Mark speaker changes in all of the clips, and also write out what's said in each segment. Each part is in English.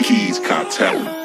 Speaker 1: Keys tell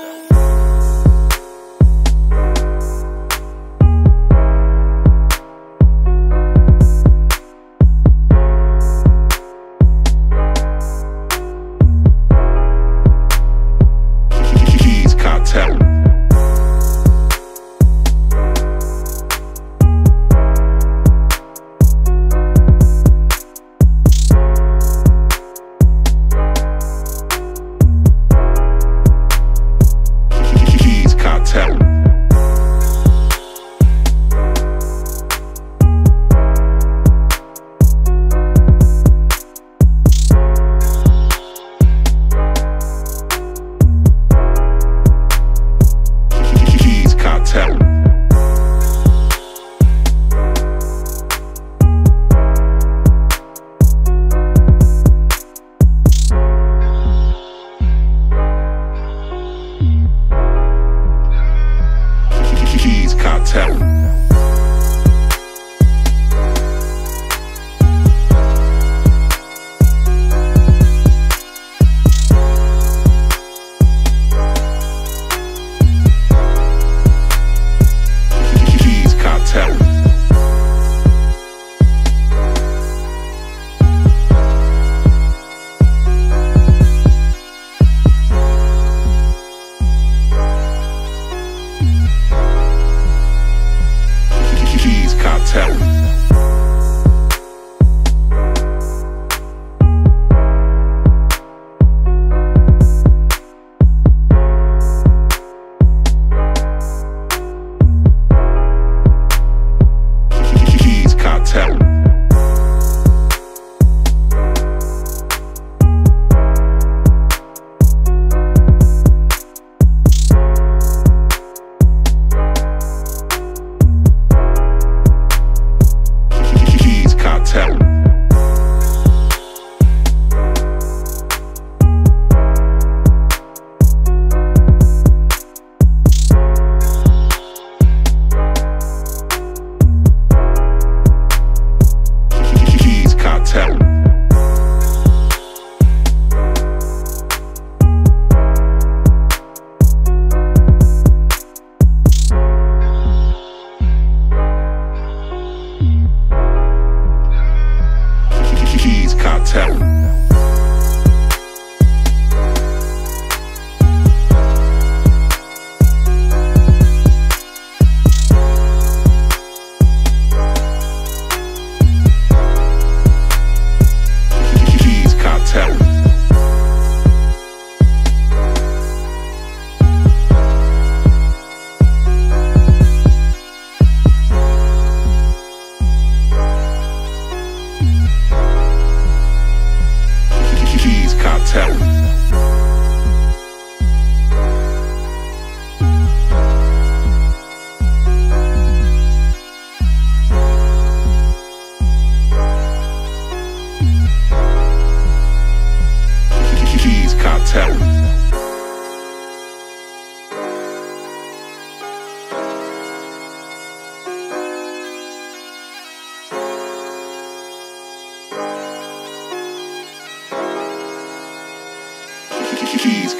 Speaker 1: Мегафм.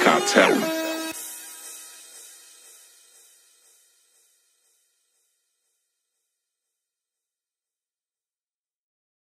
Speaker 1: cartel.